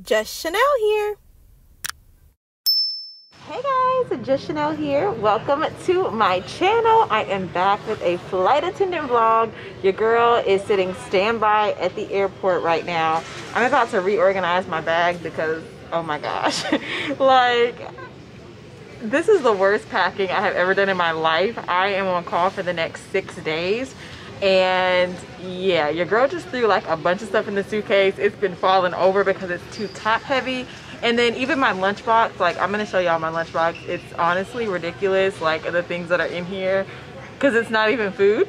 Just Chanel here. Hey guys, Just Chanel here. Welcome to my channel. I am back with a flight attendant vlog. Your girl is sitting standby at the airport right now. I'm about to reorganize my bag because, oh my gosh, like this is the worst packing I have ever done in my life. I am on call for the next six days and yeah your girl just threw like a bunch of stuff in the suitcase. It's been falling over because it's too top heavy. And then even my lunchbox like i'm gonna show y'all my lunchbox. It's honestly ridiculous like the things that are in here because it's not even food.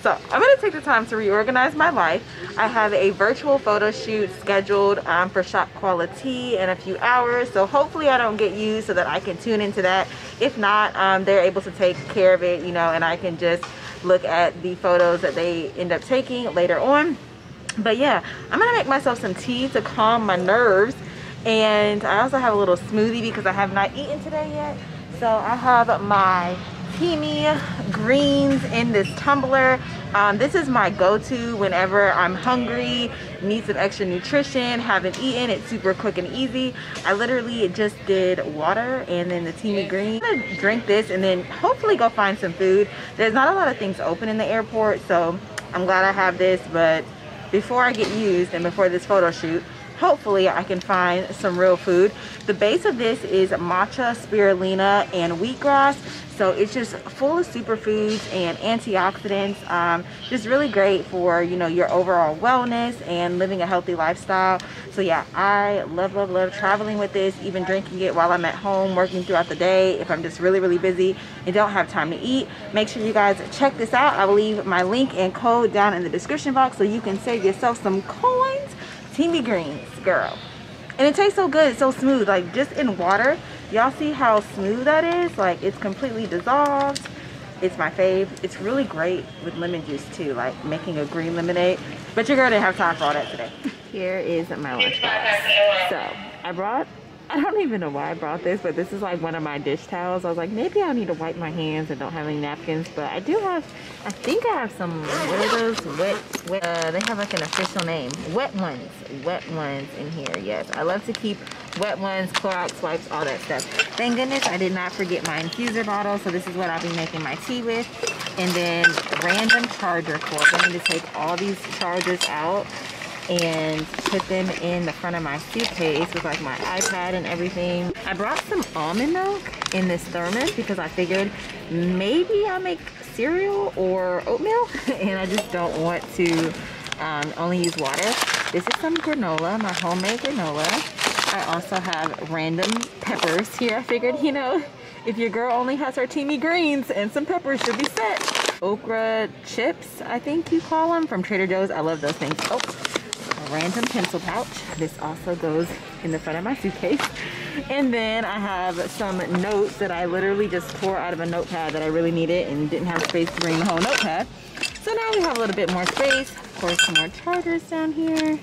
So i'm gonna take the time to reorganize my life. I have a virtual photo shoot scheduled um, for shop qualiTEA in a few hours. So hopefully i don't get used so that i can tune into that. If not um, they're able to take care of it you know and i can just look at the photos that they end up taking later on. But yeah i'm gonna make myself some tea to calm my nerves. And i also have a little smoothie because i have not eaten today yet. So i have my teami greens in this tumbler um, this is my go-to whenever I'm hungry, need some extra nutrition, haven't eaten. It's super quick and easy. I literally just did water and then the teami green. I'm gonna drink this and then hopefully go find some food. There's not a lot of things open in the airport, so I'm glad I have this, but before I get used and before this photo shoot, hopefully I can find some real food. The base of this is matcha, spirulina, and wheatgrass. So it's just full of superfoods and antioxidants. Um, just really great for, you know, your overall wellness and living a healthy lifestyle. So yeah, I love, love, love traveling with this, even drinking it while I'm at home, working throughout the day. If I'm just really, really busy and don't have time to eat, make sure you guys check this out. I will leave my link and code down in the description box so you can save yourself some coins teami greens girl. And it tastes so good it's so smooth. Like just in water y'all see how smooth that is? Like it's completely dissolved. It's my fave. It's really great with lemon juice too like making a green lemonade. But your girl didn't have time for all that today. Here is my lunch box so i brought I don't even know why I brought this, but this is like one of my dish towels. I was like, maybe I need to wipe my hands and don't have any napkins, but I do have, I think I have some, what are those? Wet, wet uh, they have like an official name. Wet ones, wet ones in here, yes. I love to keep wet ones, Clorox wipes, all that stuff. Thank goodness I did not forget my infuser bottle, so this is what I'll be making my tea with. And then random charger cord. I need to take all these chargers out and put them in the front of my suitcase with like my iPad and everything. I brought some almond milk in this thermos because I figured maybe I'll make cereal or oatmeal and I just don't want to um, only use water. This is some granola, my homemade granola. I also have random peppers here. I figured, you know, if your girl only has her teami greens and some peppers should be set. Okra chips, I think you call them, from Trader Joe's. I love those things. Oh, random pencil pouch. This also goes in the front of my suitcase. And then I have some notes that I literally just tore out of a notepad that I really needed and didn't have space to bring the whole notepad. So now we have a little bit more space. Of course, some more chargers down here.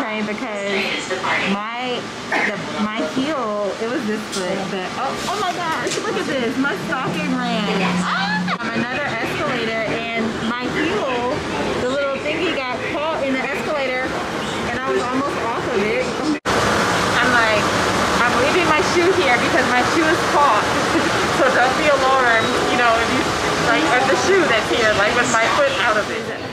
Train because my the, my heel, it was this foot, but oh, oh my gosh, look at this, my stocking ran. Ah! Another escalator and my heel, the little thingy got caught in the escalator and I was almost off of it. I'm like, I'm leaving my shoe here because my shoe is caught. so don't be alarmed, you know, if you like, or the shoe that's here, like with my foot out of it.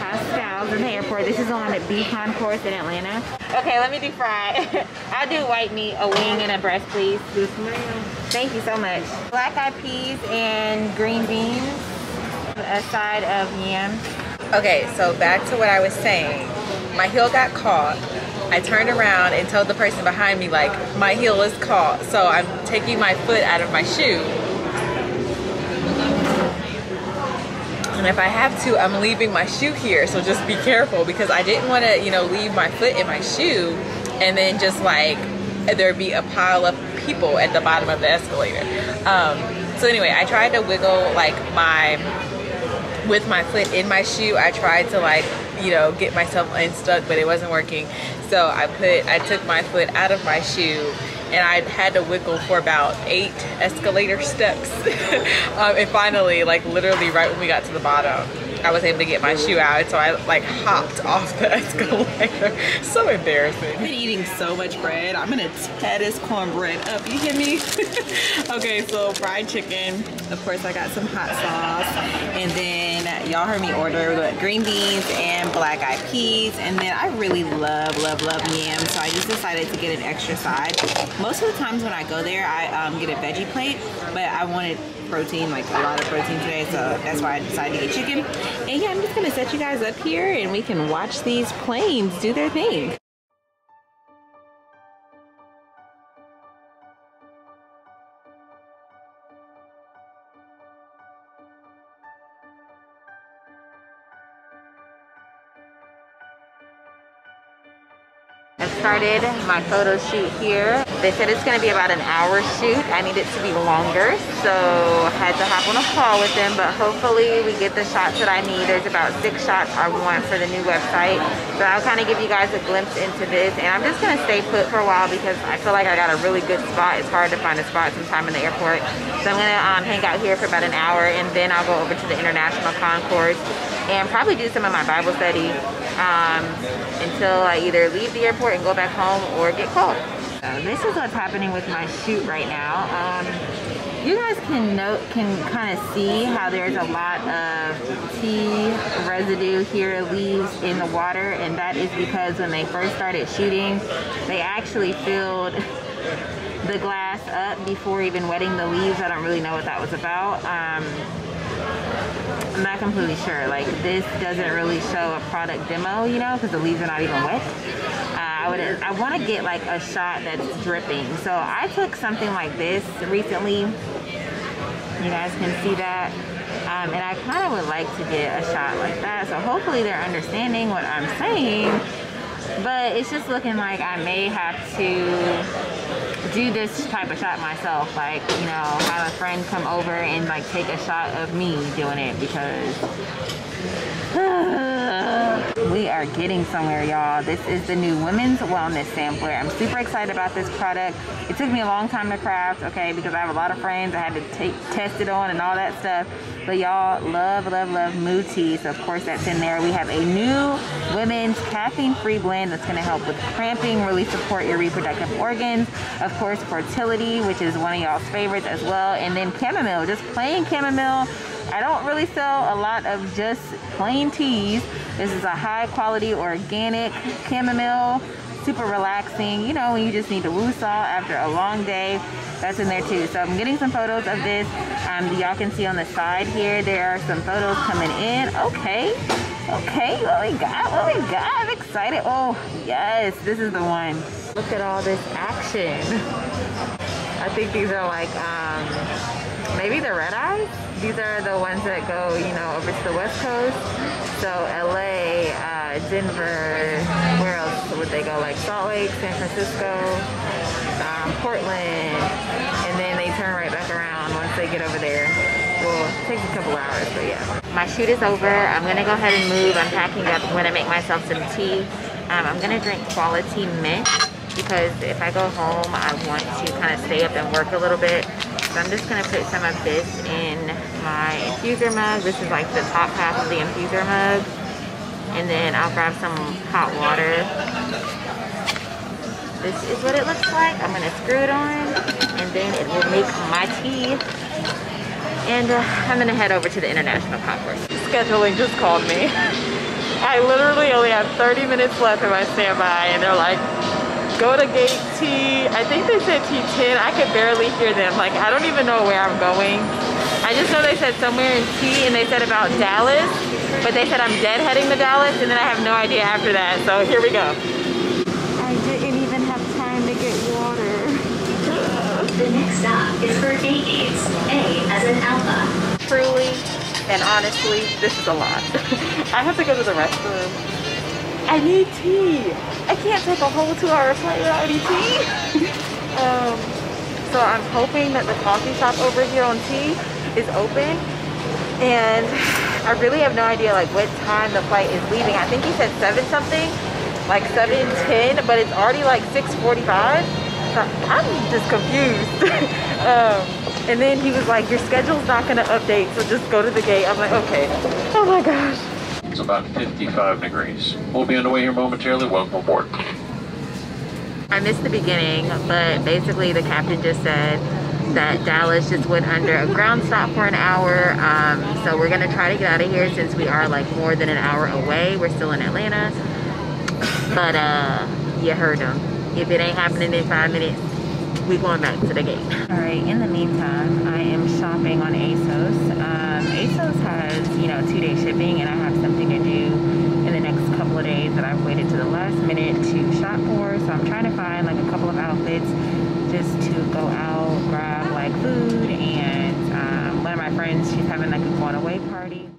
Paschal's in the airport. This is on at B Concourse in Atlanta. Okay, let me do fried. I'll do white meat, a wing and a breast, please. Yes, ma'am. Thank you so much. Black eyed peas and green beans. A side of yams. Okay, so back to what I was saying. My heel got caught. I turned around and told the person behind me like, my heel is caught. So I'm taking my foot out of my shoe and if I have to, I'm leaving my shoe here. So just be careful because I didn't want to, you know, leave my foot in my shoe and then just like there'd be a pile of people at the bottom of the escalator. Um, so anyway, I tried to wiggle like my with my foot in my shoe. I tried to like you know get myself unstuck, but it wasn't working. So I put I took my foot out of my shoe and I had to wiggle for about eight escalator steps. um, and finally, like literally right when we got to the bottom, I was able to get my shoe out. So I like hopped off the escalator. so embarrassing. I've been eating so much bread. I'm gonna tear this cornbread up. You hear me? okay, so fried chicken. Of course, I got some hot sauce. And then y'all heard me order green beans and black eyed peas. And then I really love, love, love yams. So I just decided to get an extra side. Most of the times when I go there, I um, get a veggie plate. But I wanted protein, like a lot of protein today, so that's why I decided to get chicken. And yeah, I'm just gonna set you guys up here and we can watch these planes do their thing. Started my photo shoot here. They said it's gonna be about an hour shoot. I need it to be longer, so I had to hop on a call with them, but hopefully we get the shots that I need. There's about six shots I want for the new website. So I'll kind of give you guys a glimpse into this, and I'm just gonna stay put for a while because I feel like I got a really good spot. It's hard to find a spot sometime in the airport. So I'm gonna um, hang out here for about an hour, and then I'll go over to the International Concourse and probably do some of my Bible study um, until I either leave the airport and go back home or get called. Uh, this is what's happening with my shoot right now. Um, you guys can note, can kind of see how there's a lot of tea residue here, leaves in the water, and that is because when they first started shooting, they actually filled the glass up before even wetting the leaves. I don't really know what that was about. Um, I'm not completely sure. Like this doesn't really show a product demo, you know, because the leaves are not even wet. Uh, I would, I want to get like a shot that's dripping. So I took something like this recently. You guys can see that. Um, and I kind of would like to get a shot like that. So hopefully they're understanding what I'm saying. But it's just looking like I may have to do this type of shot myself. Like, you know, have a friend come over and like take a shot of me doing it because we are getting somewhere, y'all. This is the new Women's Wellness Sampler. I'm super excited about this product. It took me a long time to craft, okay, because I have a lot of friends I had to take, test it on and all that stuff. But y'all, love, love, love Moo Tea. So of course that's in there. We have a new women's caffeine-free blend that's gonna help with cramping, really support your reproductive organs. Of course, fertility, which is one of y'all's favorites as well. And then chamomile, just plain chamomile I don't really sell a lot of just plain teas. This is a high quality organic chamomile, super relaxing. You know, when you just need to woo saw after a long day, that's in there too. So I'm getting some photos of this. Um, y'all can see on the side here, there are some photos coming in. Okay, okay, what we got, what we got, I'm excited. Oh, yes, this is the one. Look at all this action. I think these are like, um, maybe the red eyes? these are the ones that go, you know, over to the west coast. So LA, uh, Denver, where else would they go? Like Salt Lake, San Francisco, um, Portland, and then they turn right back around once they get over there. Well, it takes a couple hours, but yeah. My shoot is over. I'm gonna go ahead and move. I'm packing up. I'm gonna make myself some tea. Um, I'm gonna drink qualiTEA mint because if I go home, I want to kind of stay up and work a little bit. So I'm just gonna put some of this in my infuser mug. This is like the top half of the infuser mug. And then I'll grab some hot water. This is what it looks like. I'm gonna screw it on and then it will make my tea. And uh, I'm gonna head over to the International Concourse. Scheduling just called me. I literally only have 30 minutes left in my standby and they're like, go to gate T, I think they said T10. I could barely hear them. Like, I don't even know where I'm going. I just know they said somewhere in T and they said about Dallas, but they said I'm dead heading to Dallas and then I have no idea after that. So here we go. I didn't even have time to get water. the next stop is for gate gates. A as in Alpha. Truly and honestly, this is a lot. I have to go to the restroom I need tea. I can't take a whole two hour flight without any tea. um, so I'm hoping that the coffee shop over here on T is open. And I really have no idea like what time the flight is leaving. I think he said seven something, like 7:10, but it's already like 6:45. So I'm just confused. um, and then he was like, your schedule's not gonna update, so just go to the gate. I'm like, okay. Oh my gosh. It's about 55 degrees. We'll be on the way here momentarily. Welcome aboard. I missed the beginning, but basically the captain just said that Dallas just went under a ground stop for an hour. Um, so we're gonna try to get out of here since we are like more than an hour away. We're still in Atlanta. But uh, you heard them. If it ain't happening in five minutes, we going back to the gate. All right, in the meantime, I am shopping on ASOS. Um, ASOS has, you know, two day shipping and I have something to do in the next couple of days that I've waited to the last minute to shop for. So I'm trying to find like a couple of outfits just to go out, grab like food and um, one of my friends, she's having like a going away party.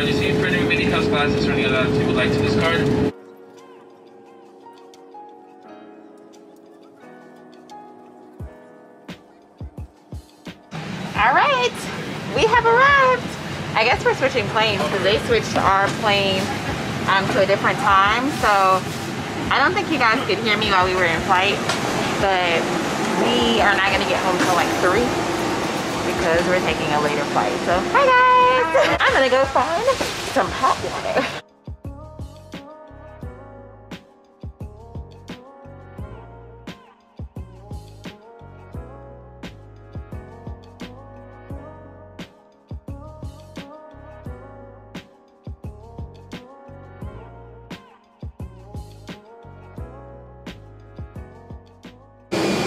For house glasses or any other you would like to discard. All right, we have arrived. I guess we're switching planes because they switched our plane um, to a different time. So I don't think you guys could hear me while we were in flight, but we are not gonna get home till like three because we're taking a later flight. So hi guys, I'm gonna go find some hot water.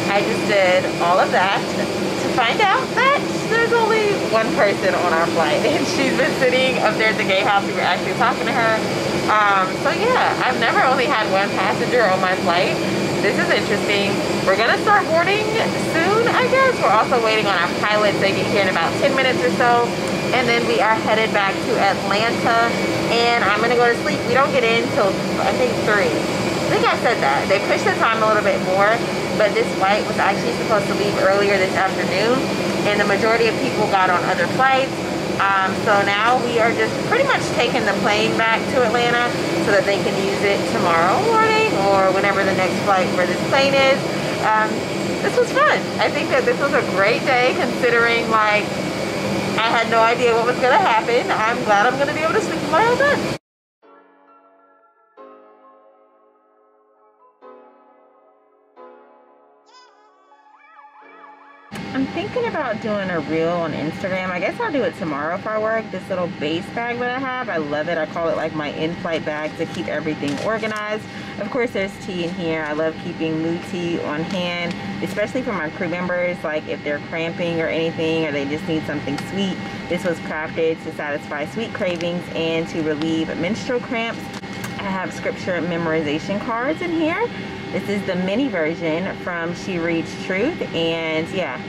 I just did all of that to find out that only one person on our flight and she's been sitting up there at the gatehouse. We were actually talking to her. Um, so yeah, I've never only had one passenger on my flight. This is interesting. We're gonna start boarding soon, I guess. We're also waiting on our pilots. They get here in about 10 minutes or so. And then we are headed back to Atlanta and I'm gonna go to sleep. We don't get in till I think three. I think I said that. They pushed the time a little bit more, but this flight was actually supposed to leave earlier this afternoon, and the majority of people got on other flights. Um, so now we are just pretty much taking the plane back to Atlanta so that they can use it tomorrow morning or whenever the next flight for this plane is. Um, this was fun. I think that this was a great day considering like I had no idea what was gonna happen. I'm glad I'm gonna be able to sleep in my own bed. I'm thinking about doing a reel on Instagram. I guess I'll do it tomorrow if I work. This little base bag that I have, I love it. I call it like my in-flight bag to keep everything organized. Of course, there's tea in here. I love keeping Moo tea on hand, especially for my crew members, like if they're cramping or anything, or they just need something sweet. This was crafted to satisfy sweet cravings and to relieve menstrual cramps. I have scripture memorization cards in here. This is the mini version from She Reads Truth, and yeah,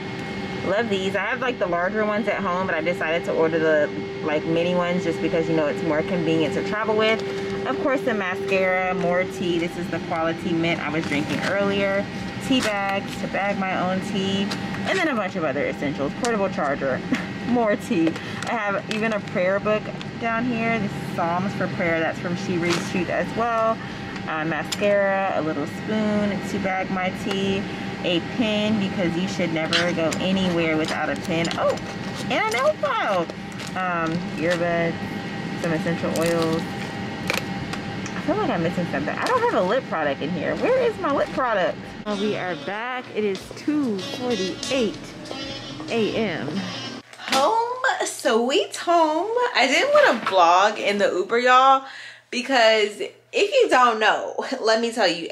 Love these. I have like the larger ones at home, but I decided to order the like mini ones just because you know it's more convenient to travel with. Of course, the mascara, more tea. This is the qualiTEA mint I was drinking earlier. Tea bags to bag my own tea. And then a bunch of other essentials. Portable charger, more tea. I have even a prayer book down here. This is Psalms for Prayer. That's from She Reads Truth as well. Uh, mascara, a little spoon to bag my tea a pen because you should never go anywhere without a pen. Oh, and a nail file. Um, earbuds, some essential oils. I feel like I'm missing something. I don't have a lip product in here. Where is my lip product? Well, we are back. It is 2.48 a.m. Home, sweet home. I didn't want to vlog in the Uber, y'all, because if you don't know, let me tell you,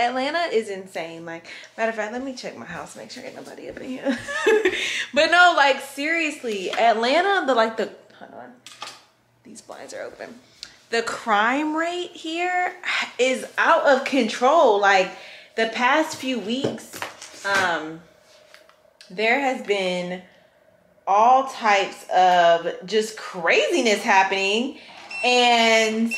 Atlanta is insane. Like, matter of fact, let me check my house, make sure ain't nobody up in here. but no, like seriously, Atlanta, the like the hold on. These blinds are open. The crime rate here is out of control. Like the past few weeks, um, there has been all types of just craziness happening. And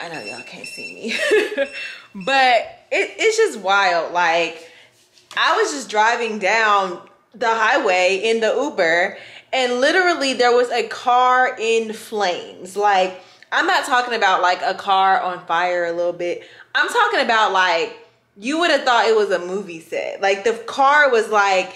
I know y'all can't see me, but it, it's just wild. Like, I was just driving down the highway in the Uber, and literally there was a car in flames. Like, I'm not talking about like a car on fire a little bit. I'm talking about like you would have thought it was a movie set. Like the car was like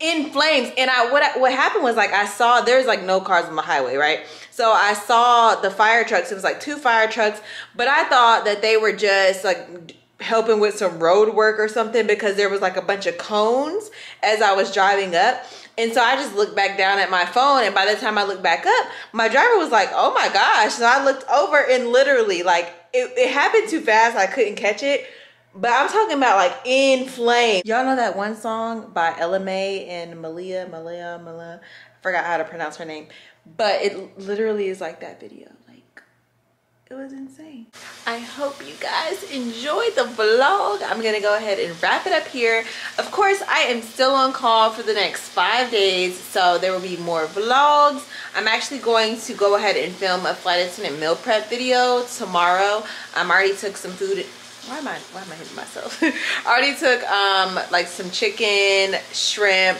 in flames. And i what what happened was like i saw there's like no cars on the highway right? So i saw the fire trucks. It was like two fire trucks. But i thought that they were just like helping with some road work or something because there was like a bunch of cones as i was driving up. And so i just looked back down at my phone and by the time i looked back up my driver was like oh my gosh. So i looked over and literally like it, it happened too fast. I couldn't catch it but I'm talking about like in flames. Y'all know that one song by Ella Mai and Malia, Malia, Malia. I forgot how to pronounce her name. But it literally is like that video. Like, it was insane. I hope you guys enjoyed the vlog. I'm gonna go ahead and wrap it up here. Of course, I am still on call for the next five days, so there will be more vlogs. I'm actually going to go ahead and film a flight attendant meal prep video tomorrow. Um, I already took some food why am I why am I hitting myself? I already took um like some chicken, shrimp,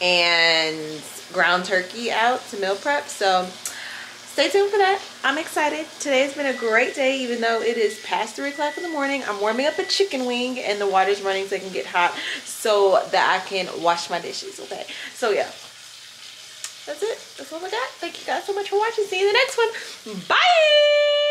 and ground turkey out to meal prep. So stay tuned for that. I'm excited. Today has been a great day, even though it is past 3 o'clock in the morning. I'm warming up a chicken wing and the water's running so it can get hot so that I can wash my dishes, okay? So yeah, that's it. That's all I got. Thank you guys so much for watching. See you in the next one. Bye!